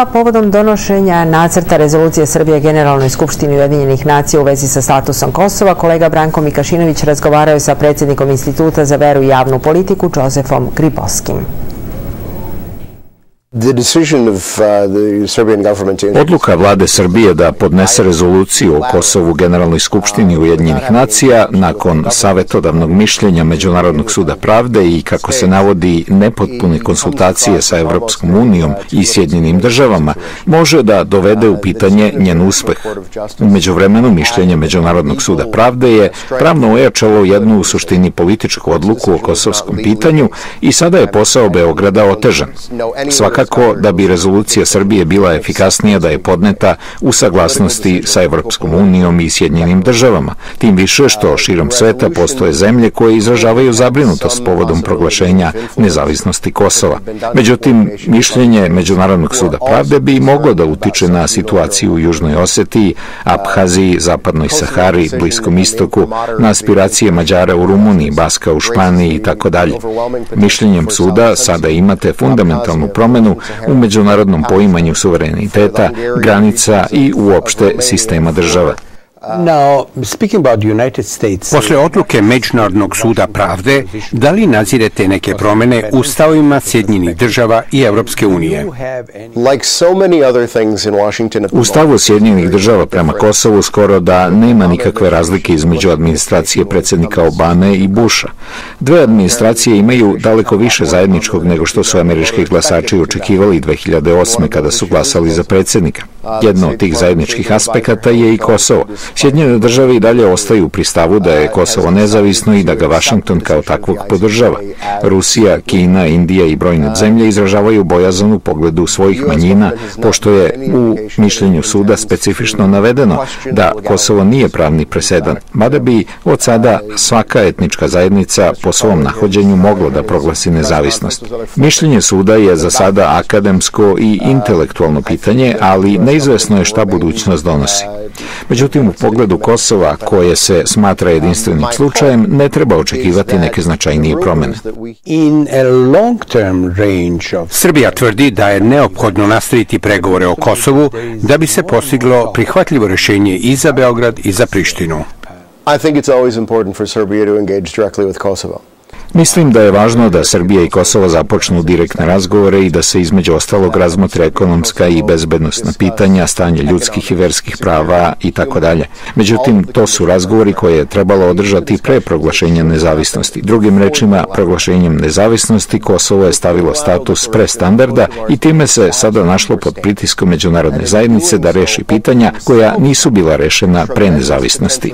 a povodom donošenja nacrta rezolucije Srbije Generalnoj skupštini Ujedinjenih nacija u vezi sa statusom Kosova, kolega Branko Mikašinović razgovarao je sa predsjednikom Instituta za veru i javnu politiku Josefom Griboskim. Uh, Odluka vlade Srbije da podnese rezoluciju o Kosovu Generalnoj skupštini Ujedinjenih nacija nakon savetodavnog mišljenja Međunarodnog suda pravde i kako se navodi nepotpune konsultacije sa Evropskom unijom i Sjedinjenim državama može da dovede u pitanje njen uspeh. Umeđu vremenu mišljenje Međunarodnog suda pravde je pravno ojačalo jednu u suštini političku odluku o kosovskom pitanju i sada je posao Beograda otežan. Svaka svakako da bi rezolucija Srbije bila efikasnija da je podneta u saglasnosti sa Evropskom unijom i Sjedinjenim državama, tim više što širom sveta postoje zemlje koje izražavaju zabrinutost povodom proglašenja nezavisnosti Kosova. Međutim, mišljenje Međunarodnog suda pravde bi moglo da utiče na situaciju u Južnoj Osetiji, Abhaziji, Zapadnoj Sahari, Bliskom istoku, na aspiracije Mađara u Rumuniji, Baska u Španiji i tako dalje. Mišljenjem suda sada imate fundamentalnu promenu u međunarodnom poimanju suvereniteta, granica i uopšte sistema država. Posle odluke Međunarodnog suda pravde, da li nazirete neke promene u stavima Sjedinjenih država i Evropske unije? U stavu Sjedinjenih država prema Kosovu skoro da nema nikakve razlike između administracije predsednika Obame i Busha. Dve administracije imaju daleko više zajedničkog nego što su američki glasači očekivali 2008. kada su glasali za predsednika. Jedno od tih zajedničkih aspekata je i Kosovo. Sjedinjene države i dalje ostaju pri stavu da je Kosovo nezavisno i da ga Vašington kao takvog podržava. Rusija, Kina, Indija i brojne zemlje izražavaju bojazan u pogledu svojih manjina, pošto je u mišljenju suda specifično navedeno da Kosovo nije pravni presedan, mada bi od sada svaka etnička zajednica po svom nahođenju moglo da proglasi nezavisnost. Mišljenje suda je za sada akademsko i intelektualno pitanje, ali neizvesno je šta budućnost donosi. Međutim, u pogledu Kosova, koje se smatra jedinstvenim slučajem, ne treba očekivati neke značajnije promene. Srbija tvrdi da je neophodno nastaviti pregovore o Kosovu da bi se postiglo prihvatljivo rešenje i za Beograd i za Prištinu. I think it's always important for Serbia to engage directly with Kosovo. Mislim da je važno da Srbija i Kosovo započnu direktne razgovore i da se između ostalog razmotre ekonomska i bezbednostna pitanja, stanje ljudskih i verskih prava i tako dalje. Međutim, to su razgovori koje je trebalo održati pre proglašenja nezavisnosti. Drugim rečima, proglašenjem nezavisnosti Kosovo je stavilo status pre standarda i time se sada našlo pod pritiskom međunarodne zajednice da reši pitanja koja nisu bila rešena pre nezavisnosti.